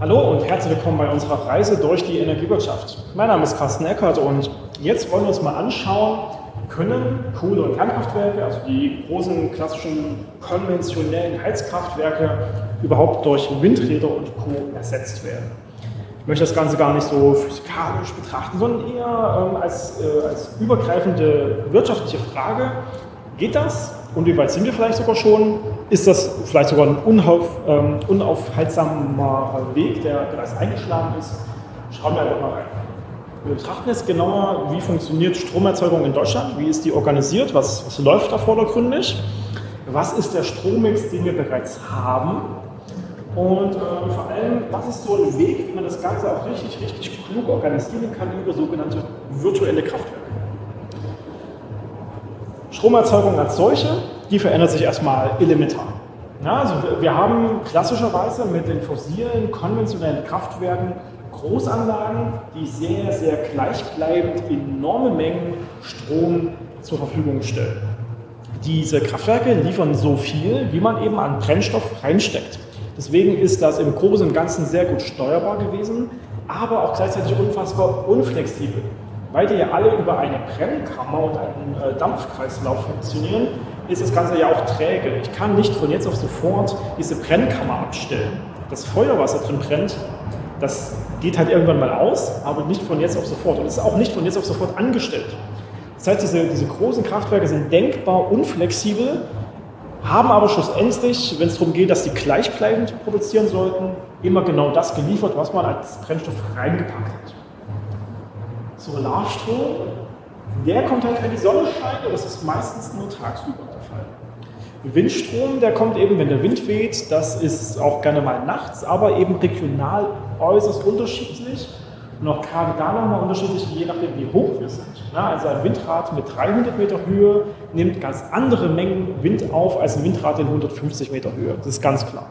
Hallo und herzlich willkommen bei unserer Reise durch die Energiewirtschaft. Mein Name ist Carsten Eckert und jetzt wollen wir uns mal anschauen, können Kohle- und Kernkraftwerke, also die großen klassischen konventionellen Heizkraftwerke, überhaupt durch Windräder und Co. ersetzt werden. Ich möchte das Ganze gar nicht so physikalisch betrachten, sondern eher ähm, als, äh, als übergreifende wirtschaftliche Frage. Geht das? Und wie weit sind wir vielleicht sogar schon? Ist das vielleicht sogar ein unauf, ähm, unaufhaltsamer Weg, der bereits eingeschlagen ist? Schauen wir einfach mal rein. Wir betrachten jetzt genauer, wie funktioniert Stromerzeugung in Deutschland, wie ist die organisiert, was, was läuft da vordergründig, was ist der Strommix, den wir bereits haben und äh, vor allem, was ist so ein Weg, wie man das Ganze auch richtig, richtig klug organisieren kann über sogenannte virtuelle Kraftwerke. Stromerzeugung als solche, die verändert sich erstmal elementar. Ja, also wir haben klassischerweise mit den fossilen, konventionellen Kraftwerken Großanlagen, die sehr, sehr gleichbleibend enorme Mengen Strom zur Verfügung stellen. Diese Kraftwerke liefern so viel, wie man eben an Brennstoff reinsteckt. Deswegen ist das im Großen und Ganzen sehr gut steuerbar gewesen, aber auch gleichzeitig unfassbar unflexibel weil die ja alle über eine Brennkammer und einen äh, Dampfkreislauf funktionieren, ist das Ganze ja auch träge. Ich kann nicht von jetzt auf sofort diese Brennkammer abstellen. Das Feuer, was da drin brennt, das geht halt irgendwann mal aus, aber nicht von jetzt auf sofort. Und es ist auch nicht von jetzt auf sofort angestellt. Das heißt, diese, diese großen Kraftwerke sind denkbar unflexibel, haben aber schlussendlich, wenn es darum geht, dass sie gleichbleibend produzieren sollten, immer genau das geliefert, was man als Brennstoff reingepackt hat. Solarstrom, der kommt halt, wenn die Sonne scheint, und das ist meistens nur tagsüber. Windstrom, der kommt eben, wenn der Wind weht, das ist auch gerne mal nachts, aber eben regional äußerst unterschiedlich und auch gerade da nochmal unterschiedlich, je nachdem, wie hoch wir sind. Also ein Windrad mit 300 Meter Höhe nimmt ganz andere Mengen Wind auf als ein Windrad in 150 Meter Höhe. Das ist ganz klar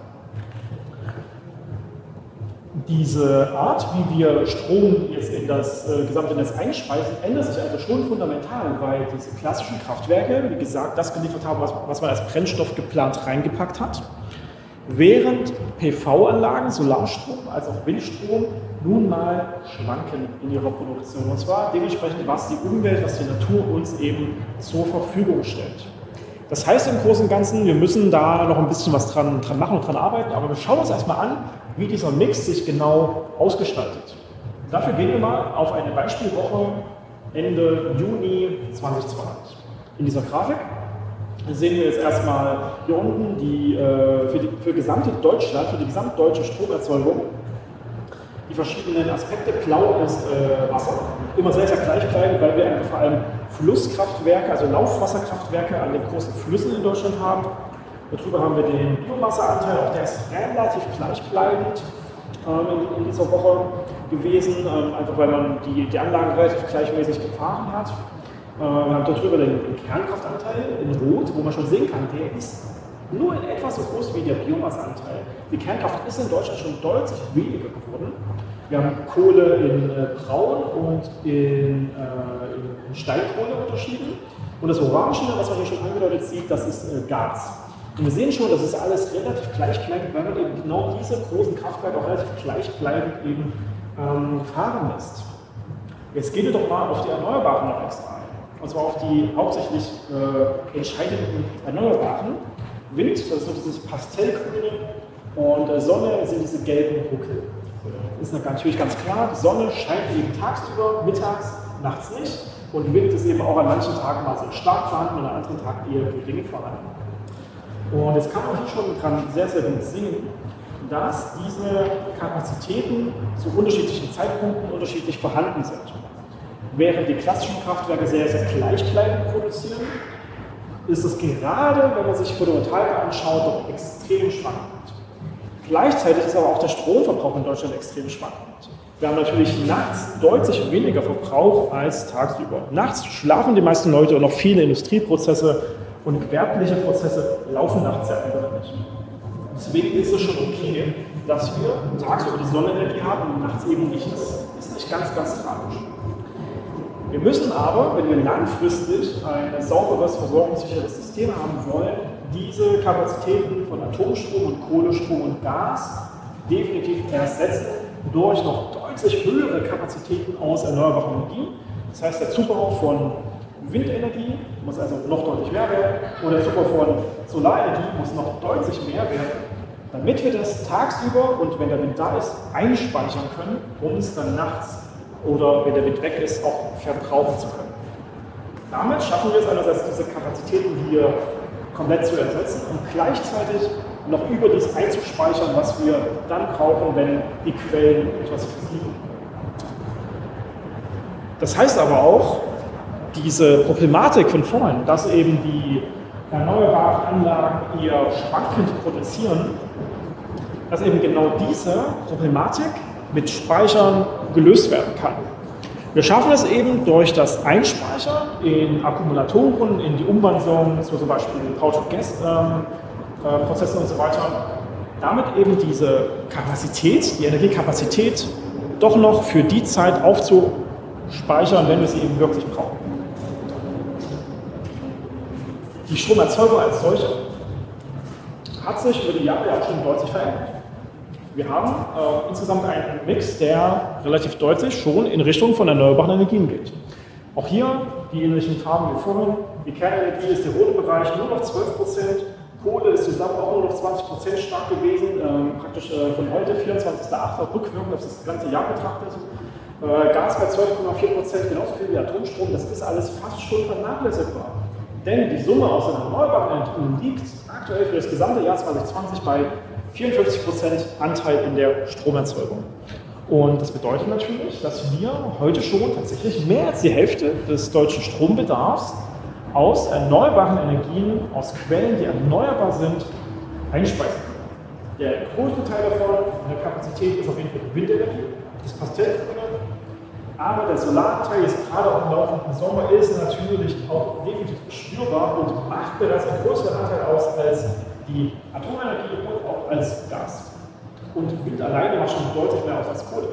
diese Art, wie wir Strom jetzt in das äh, gesamte Netz einspeisen, ändert sich also schon fundamental, weil diese klassischen Kraftwerke, wie gesagt, das geliefert haben, was, was man als Brennstoff geplant reingepackt hat, während PV-Anlagen, Solarstrom als auch Windstrom nun mal schwanken in ihrer Produktion. Und zwar dementsprechend, was die Umwelt, was die Natur uns eben zur Verfügung stellt. Das heißt im Großen und Ganzen, wir müssen da noch ein bisschen was dran, dran machen und dran arbeiten, aber wir schauen uns erstmal an, wie dieser Mix sich genau ausgestaltet. Dafür gehen wir mal auf eine Beispielwoche Ende Juni 2020. In dieser Grafik sehen wir jetzt erstmal hier unten die, äh, für, die, für gesamte Deutschland, für die gesamtdeutsche Stromerzeugung, die verschiedenen Aspekte. Blau ist äh, Wasser, immer sehr, sehr gleich bleiben, weil wir einfach vor allem Flusskraftwerke, also Laufwasserkraftwerke an den großen Flüssen in Deutschland haben. Darüber haben wir den Biomasseanteil, auch der ist relativ gleichbleibend ähm, in, in, dieser Woche gewesen, ähm, einfach weil man die, die Anlagen relativ gleichmäßig gefahren hat. Äh, wir haben darüber den, den Kernkraftanteil in Rot, wo man schon sehen kann, der ist nur in etwa so groß wie der Biomasseanteil. Die Kernkraft ist in Deutschland schon deutlich weniger geworden. Wir haben Kohle in äh, Braun und in, äh, in, Steinkohle unterschieden. Und das Orangene, was man hier schon angedeutet sieht, das ist äh, Gas. Und wir sehen schon, das ist alles relativ gleichbleibend, weil man eben genau diese großen Kraftwerke auch relativ gleichbleibend eben ähm, fahren lässt. Jetzt gehen wir doch mal auf die Erneuerbaren noch extra ein. Und zwar auf die hauptsächlich äh, entscheidenden Erneuerbaren. Wind, das ist so dieses Pastellgrüne, und äh, Sonne sind diese gelben Buckel. Ist natürlich ganz klar, die Sonne scheint eben tagsüber, mittags, nachts nicht. Und Wind ist eben auch an manchen Tagen mal sehr stark vorhanden und an anderen Tagen eher gering vorhanden. Und jetzt kann man hier schon dran sehr, sehr gut sehen, dass diese Kapazitäten zu unterschiedlichen Zeitpunkten unterschiedlich vorhanden sind. Während die klassischen Kraftwerke sehr, sehr gleichbleibend produzieren, ist es gerade, wenn man sich Photovoltaik anschaut, doch extrem schwankend. Gleichzeitig ist aber auch der Stromverbrauch in Deutschland extrem schwankend. Wir haben natürlich nachts deutlich weniger Verbrauch als tagsüber. Nachts schlafen die meisten Leute und noch viele Industrieprozesse und gewerbliche Prozesse laufen nachts ja einfach nicht. Deswegen ist es schon okay, dass wir tagsüber die Sonnenenergie haben und nachts eben nicht. Das ist nicht ganz, ganz tragisch. Wir müssen aber, wenn wir langfristig ein sauberes, versorgungssicheres System haben wollen, diese Kapazitäten von Atomstrom und Kohlestrom und Gas definitiv ersetzen durch noch deutlich höhere Kapazitäten aus erneuerbaren Energien. Das heißt, der Zubau von Windenergie muss also noch deutlich mehr werden oder der Zubau von Solarenergie muss noch deutlich mehr werden, damit wir das tagsüber und wenn der Wind da ist, einspeichern können, um es dann nachts oder wenn der Wind weg ist, auch verbrauchen zu können. Damit schaffen wir es einerseits, diese Kapazitäten hier komplett zu ersetzen und gleichzeitig noch über dies einzuspeichern, was wir dann brauchen, wenn die Quellen etwas versiegen. Das heißt aber auch, diese Problematik von vorhin, dass eben die erneuerbaren Anlagen eher schwankend produzieren, dass eben genau diese Problematik mit Speichern gelöst werden kann. Wir schaffen es eben durch das Einspeichern in Akkumulatoren, in die Umwandlung so zum Beispiel Power-to-Gas-Prozesse äh, und so weiter, damit eben diese Kapazität, die Energiekapazität doch noch für die Zeit aufzuspeichern, wenn wir sie eben wirklich brauchen. Die Stromerzeugung als solche hat sich über die Jahre auch schon deutlich verändert. Wir haben äh, insgesamt einen Mix, der relativ deutlich schon in Richtung von erneuerbaren Energien geht. Auch hier die ähnlichen Farben wie vorhin. Die Kernenergie ist der rote Bereich nur noch 12 Prozent. Kohle ist zusammen auch nur noch 20 Prozent stark gewesen, ähm, praktisch äh, von heute, 24.08. rückwirkend auf das ganze Jahr betrachtet. Äh, Gas bei 12,4 Prozent, genauso viel wie Atomstrom, das ist alles fast schon vernachlässigbar. Denn die Summe aus den erneuerbaren Energien liegt aktuell für das gesamte Jahr 2020 bei 54% Anteil in der Stromerzeugung. Und das bedeutet natürlich, dass wir heute schon tatsächlich mehr als die Hälfte des deutschen Strombedarfs aus erneuerbaren Energien, aus Quellen, die erneuerbar sind, einspeisen können. Der größte Teil davon in der Kapazität ist auf jeden Fall die Windenergie, das Pastellgrüne. Aber der Solaranteil ist gerade auch im laufenden Sommer ist natürlich auch definitiv spürbar und macht bereits einen größeren Anteil aus als die Atomenergie und auch als Gas. Und Wind alleine macht schon deutlich mehr aus als Kohle.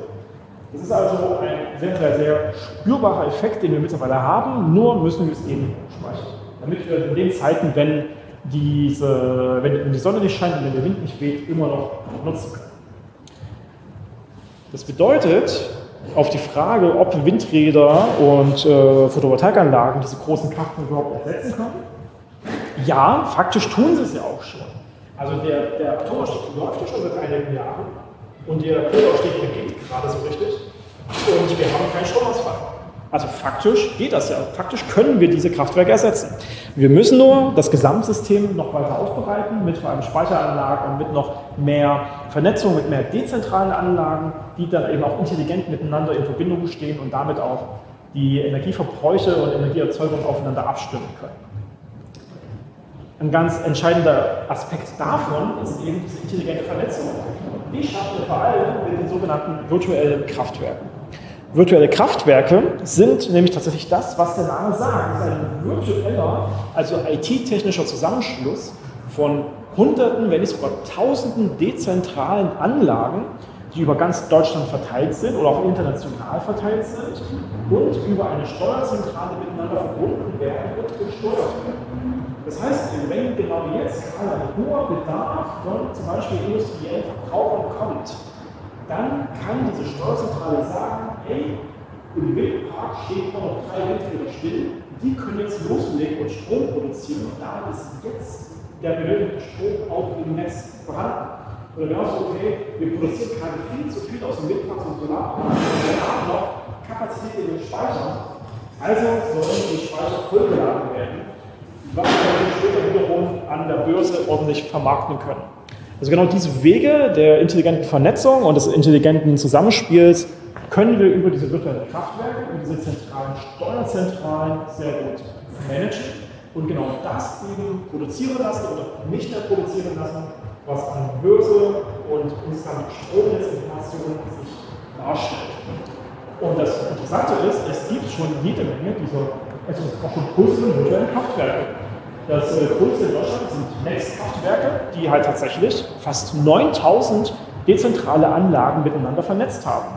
Das ist also ein sehr, sehr, sehr spürbarer Effekt, den wir mittlerweile haben, nur müssen wir es eben speichern. Damit wir in den Zeiten, wenn, diese, wenn die Sonne nicht scheint und wenn der Wind nicht weht, immer noch nutzen können. Das bedeutet, auf die Frage, ob Windräder und äh, Photovoltaikanlagen diese großen Kraftwerke überhaupt ersetzen können, ja, faktisch tun sie es ja auch schon. Also der, der Atomausstieg läuft ja schon seit einigen Jahren und der Kohleausstieg beginnt gerade so richtig und wir haben keinen Stromausfall. Also faktisch geht das ja. Faktisch können wir diese Kraftwerke ersetzen. Wir müssen nur das Gesamtsystem noch weiter aufbereiten mit vor allem Speicheranlagen und mit noch mehr Vernetzung, mit mehr dezentralen Anlagen, die dann eben auch intelligent miteinander in Verbindung stehen und damit auch die Energieverbräuche und Energieerzeugung aufeinander abstimmen können. Ein ganz entscheidender Aspekt davon ist eben diese intelligente Vernetzung. Die schaffen wir vor allem mit den sogenannten virtuellen Kraftwerken. Virtuelle Kraftwerke sind nämlich tatsächlich das, was der Name sagt. Es ist ein virtueller, also IT-technischer Zusammenschluss von Hunderten, wenn nicht sogar Tausenden dezentralen Anlagen, die über ganz Deutschland verteilt sind oder auch international verteilt sind und über eine Steuerzentrale miteinander verbunden werden und gesteuert werden. Das heißt, wenn genau jetzt gerade ein hoher Bedarf von zum Beispiel industriellen Verbrauchern kommt, dann kann diese Steuerzentrale sagen, hey, im Windpark steht noch drei Windräder still, die können jetzt loslegen und Strom produzieren. Und da ist jetzt der benötigte Strom auch im Netz vorhanden. Oder genauso, okay, wir produzieren gerade viel zu viel aus dem Windpark und Solarpark, wir haben noch Kapazität in den Speichern, also sollen die Speicher vollgeladen werden später wiederum an der Börse ordentlich vermarkten können. Also genau diese Wege der intelligenten Vernetzung und des intelligenten Zusammenspiels können wir über diese virtuellen Kraftwerke und diese zentralen Steuerzentralen sehr gut managen und genau das eben produzieren lassen oder nicht mehr produzieren lassen, was an Börse und insgesamt Stromnetzinformationen sich darstellt. Und das Interessante ist, es gibt schon jede Menge dieser etwas auch schon größeren virtuellen Kraftwerke. Das äh, größte in Deutschland sind Netzkraftwerke, die halt tatsächlich fast 9000 dezentrale Anlagen miteinander vernetzt haben.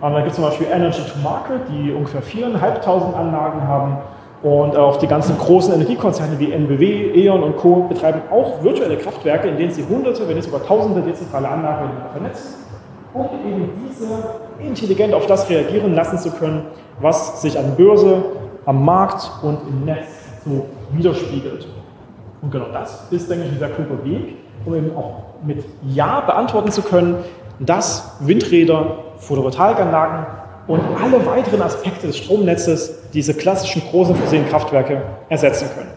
Und da gibt es zum Beispiel Energy to Market, die ungefähr 4.500 Anlagen haben. Und auch die ganzen großen Energiekonzerne wie NBW, E.ON und Co. betreiben auch virtuelle Kraftwerke, in denen sie hunderte, wenn nicht sogar tausende dezentrale Anlagen vernetzen, um eben diese intelligent auf das reagieren lassen zu können, was sich an Börse, am Markt und im Netz so widerspiegelt. Und genau das ist, denke ich, ein sehr kluger Weg, um eben auch mit Ja beantworten zu können, dass Windräder, Photovoltaikanlagen und alle weiteren Aspekte des Stromnetzes diese klassischen großen fossilen Kraftwerke ersetzen können.